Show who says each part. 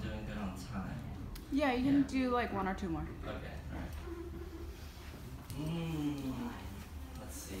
Speaker 1: doing good on time.
Speaker 2: Yeah, you can
Speaker 1: yeah.
Speaker 2: do like one or two more.
Speaker 1: Okay, alright. Mm, let's see.